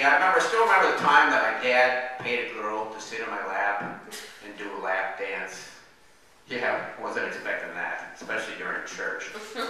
me, I remember, still remember the time that my dad paid a girl to sit in my lap and do a lap dance. Yeah, wasn't expecting that, especially during church.